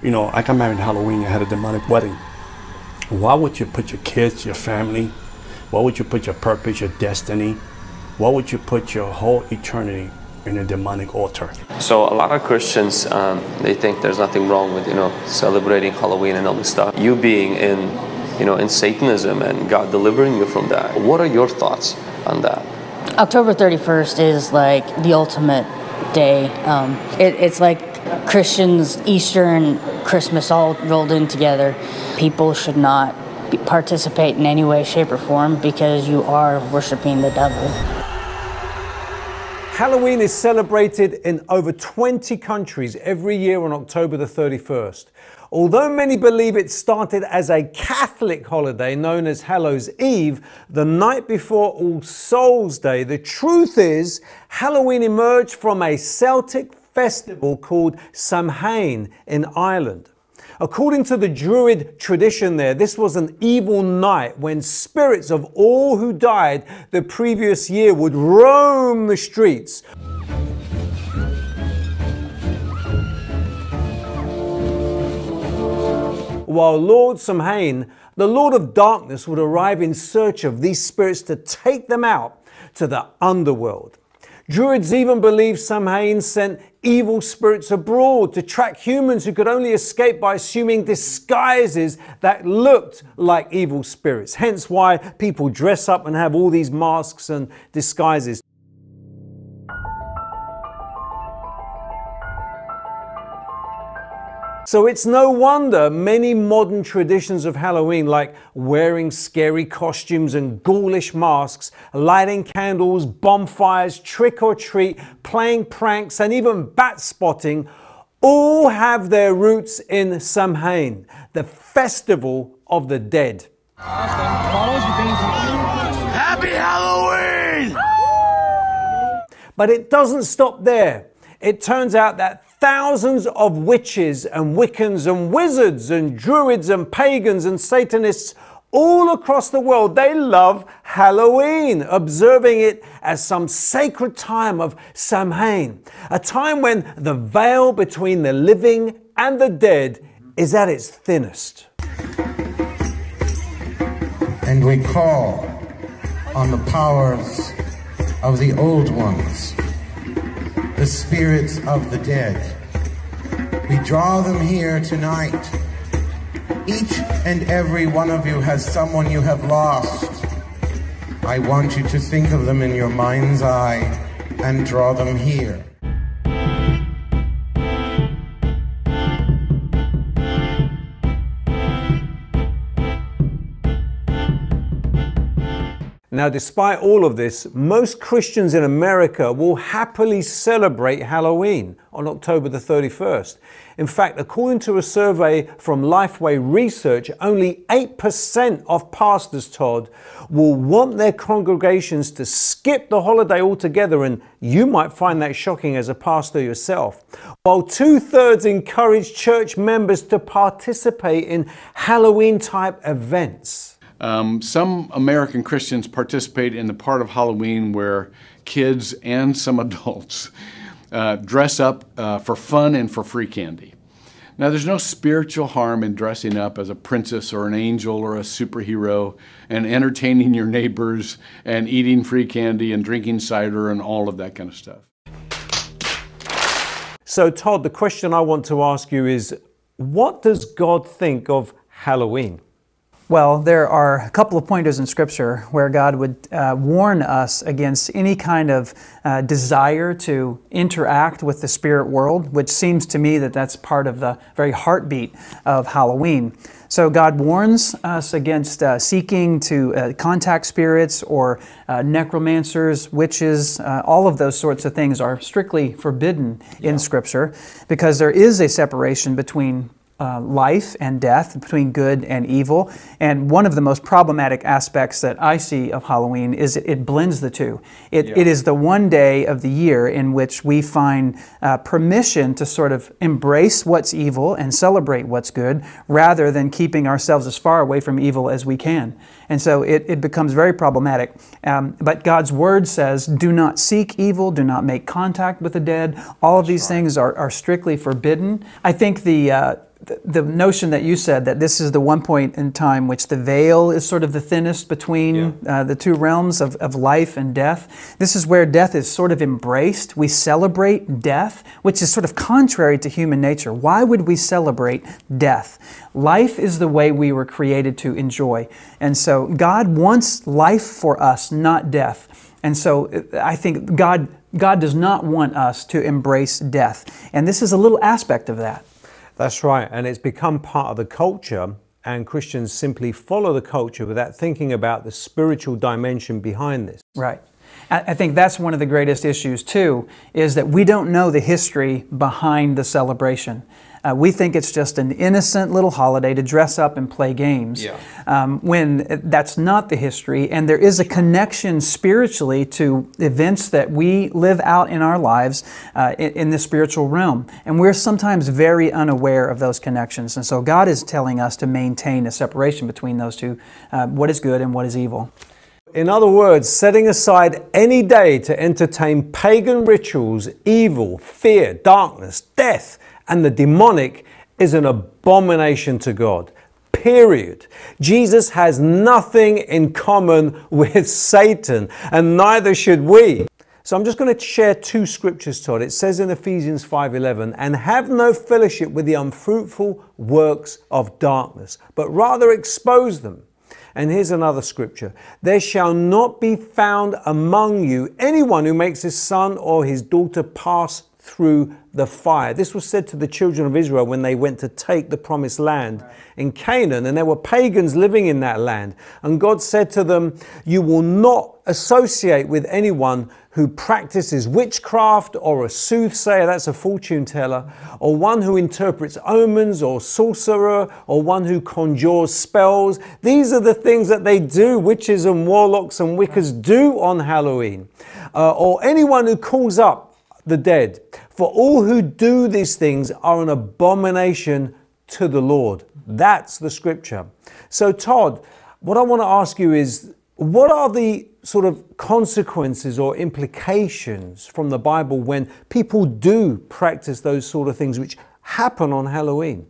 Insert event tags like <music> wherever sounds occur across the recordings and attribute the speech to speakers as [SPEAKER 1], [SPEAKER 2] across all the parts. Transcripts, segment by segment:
[SPEAKER 1] You know, I got married on Halloween, I had a demonic wedding. Why would you put your kids, your family, why would you put your purpose, your destiny, why would you put your whole eternity in a demonic altar?
[SPEAKER 2] So a lot of Christians, um, they think there's nothing wrong with you know celebrating Halloween and all this stuff. You being in, you know, in Satanism and God delivering you from that. What are your thoughts on that?
[SPEAKER 3] October 31st is like the ultimate day. Um, it, it's like Christians, Easter, and Christmas all rolled in together. People should not participate in any way, shape, or form because you are worshiping the devil.
[SPEAKER 4] Halloween is celebrated in over 20 countries every year on October the 31st. Although many believe it started as a Catholic holiday known as Hallows Eve, the night before All Souls Day, the truth is Halloween emerged from a Celtic festival called Samhain in Ireland. According to the Druid tradition there, this was an evil night when spirits of all who died the previous year would roam the streets. While Lord Samhain, the Lord of Darkness, would arrive in search of these spirits to take them out to the underworld. Druids even believed Samhain sent evil spirits abroad to track humans who could only escape by assuming disguises that looked like evil spirits. Hence why people dress up and have all these masks and disguises. So it's no wonder many modern traditions of Halloween, like wearing scary costumes and ghoulish masks, lighting candles, bonfires, trick or treat, playing pranks, and even bat spotting, all have their roots in Samhain, the festival of the dead.
[SPEAKER 5] Happy Halloween!
[SPEAKER 4] But it doesn't stop there. It turns out that thousands of witches and Wiccans and wizards and druids and pagans and Satanists all across the world, they love Halloween, observing it as some sacred time of Samhain, a time when the veil between the living and the dead is at its thinnest.
[SPEAKER 6] And we call on the powers of the old ones the spirits of the dead. We draw them here tonight. Each and every one of you has someone you have lost. I want you to think of them in your mind's eye and draw them here.
[SPEAKER 4] Now, despite all of this, most Christians in America will happily celebrate Halloween on October the 31st. In fact, according to a survey from Lifeway Research, only 8% of pastors, Todd, will want their congregations to skip the holiday altogether, and you might find that shocking as a pastor yourself. While two thirds encourage church members to participate in Halloween type events.
[SPEAKER 7] Um, some American Christians participate in the part of Halloween where kids and some <laughs> adults uh, dress up uh, for fun and for free candy. Now, there's no spiritual harm in dressing up as a princess or an angel or a superhero and entertaining your neighbors and eating free candy and drinking cider and all of that kind of stuff.
[SPEAKER 4] So, Todd, the question I want to ask you is what does God think of Halloween?
[SPEAKER 8] Well, there are a couple of pointers in Scripture where God would uh, warn us against any kind of uh, desire to interact with the spirit world, which seems to me that that's part of the very heartbeat of Halloween. So God warns us against uh, seeking to uh, contact spirits or uh, necromancers, witches, uh, all of those sorts of things are strictly forbidden yeah. in Scripture because there is a separation between uh, life and death, between good and evil. And one of the most problematic aspects that I see of Halloween is it, it blends the two. It, yeah. it is the one day of the year in which we find uh, permission to sort of embrace what's evil and celebrate what's good rather than keeping ourselves as far away from evil as we can. And so it, it becomes very problematic. Um, but God's Word says, do not seek evil, do not make contact with the dead. All of these things are, are strictly forbidden. I think the uh, the notion that you said that this is the one point in time which the veil is sort of the thinnest between yeah. uh, the two realms of, of life and death. This is where death is sort of embraced. We celebrate death, which is sort of contrary to human nature. Why would we celebrate death? Life is the way we were created to enjoy. And so God wants life for us, not death. And so I think God, God does not want us to embrace death. And this is a little aspect of that.
[SPEAKER 4] That's right. And it's become part of the culture, and Christians simply follow the culture without thinking about the spiritual dimension behind this.
[SPEAKER 8] Right. I think that's one of the greatest issues, too, is that we don't know the history behind the celebration. Uh, we think it's just an innocent little holiday to dress up and play games, yeah. um, when that's not the history. And there is a connection spiritually to events that we live out in our lives uh, in, in, the spiritual realm. And we're sometimes very unaware of those connections. And so God is telling us to maintain a separation between those two uh, what is good and what is evil.
[SPEAKER 4] In other words, setting aside any day to entertain pagan rituals, evil, fear, darkness, death, and the demonic is an abomination to God. Period. Jesus has nothing in common <laughs> with Satan, and neither should we. So I'm just going to share two scriptures, Todd. It says in Ephesians 5:11, "And have no fellowship with the unfruitful works of darkness, but rather expose them." And here's another scripture There shall not be found among you anyone who makes his son or his daughter pass through the fire. This was said to the children of Israel when they went to take the promised land in Canaan, and there were pagans living in that land. And God said to them, You will not associate with anyone who practices witchcraft or a soothsayer, that's a fortune teller, or one who interprets omens or sorcerer, or one who conjures spells. These are the things that they do, witches and warlocks and wickers do on Halloween. Uh, or anyone who calls up the dead. For all who do these things are an abomination to the Lord. That's the scripture. So, Todd, what I want to ask you is what are the sort of consequences or implications from the Bible when people do practice those sort of things which happen on Halloween?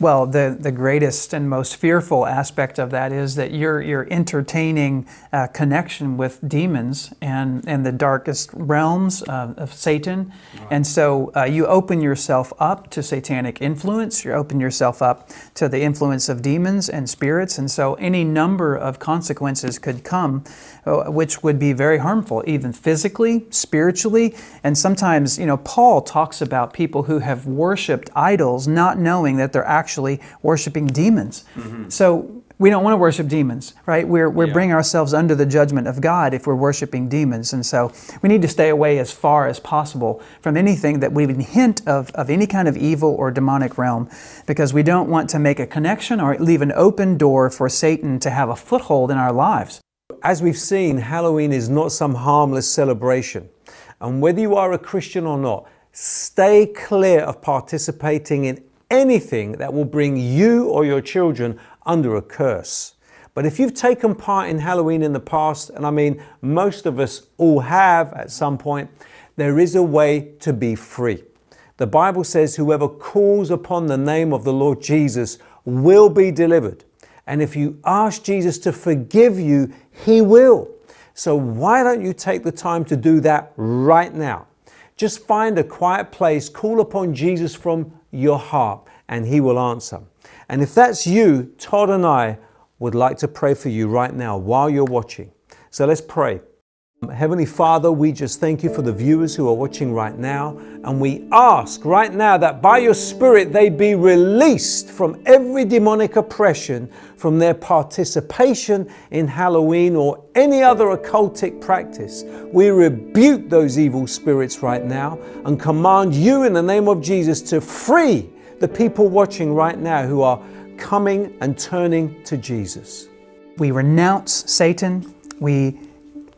[SPEAKER 8] Well, the, the greatest and most fearful aspect of that is that you're, you're entertaining uh, connection with demons and, and the darkest realms uh, of Satan. Right. And so uh, you open yourself up to satanic influence, you open yourself up to the influence of demons and spirits. And so any number of consequences could come, uh, which would be very harmful, even physically, spiritually. And sometimes, you know, Paul talks about people who have worshiped idols not knowing that they're actually worshiping demons. Mm-hmm. So we don't want to worship demons, right? We're, we're yeah. bringing ourselves under the judgment of God if we're worshiping demons. And so we need to stay away as far as possible from anything that would even hint of, of any kind of evil or demonic realm because we don't want to make a connection or leave an open door for Satan to have a foothold in our lives.
[SPEAKER 4] As we've seen, Halloween is not some harmless celebration. And whether you are a Christian or not, stay clear of participating in anything that will bring you or your children under a curse. But if you've taken part in Halloween in the past, and I mean most of us all have at some point, there is a way to be free. The Bible says, Whoever calls upon the name of the Lord Jesus will be delivered. And if you ask Jesus to forgive you, He will. So why don't you take the time to do that right now? Just find a quiet place, call upon Jesus from your heart, and He will answer. And if that's you, Todd and I would like to pray for you right now while you're watching. So let's pray. Heavenly Father, we just thank you for the viewers who are watching right now. And we ask right now that by your Spirit they be released from every demonic oppression, from their participation in Halloween or any other occultic practice. We rebuke those evil spirits right now and command you in the name of Jesus to free the people watching right now who are coming and turning to Jesus.
[SPEAKER 8] We renounce Satan. We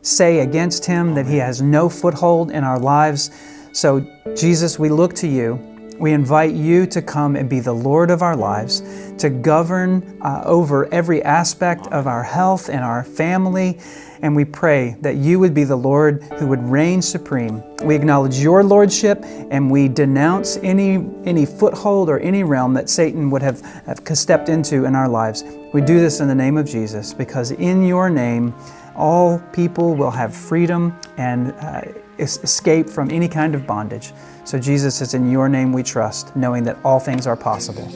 [SPEAKER 8] say against him that he has no foothold in our lives. So, Jesus, we look to you We invite you to come and be the Lord of our lives, to govern uh, over every aspect of our health and our family. And we pray that you would be the Lord who would reign supreme. We acknowledge your lordship and we denounce any, any foothold or any realm that Satan would have, have stepped into in our lives. We do this in the name of Jesus because in your name, all people will have freedom and uh, escape from any kind of bondage. So, Jesus, it's in your name we trust, knowing that all things are possible.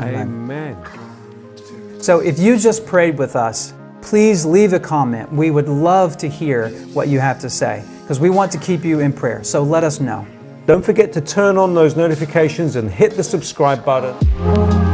[SPEAKER 4] Amen.
[SPEAKER 8] Amen. So, if you just prayed with us, please leave a comment. We would love to hear what you have to say because we want to keep you in prayer. So, let us know.
[SPEAKER 4] Don't forget to turn on those notifications and hit the subscribe button.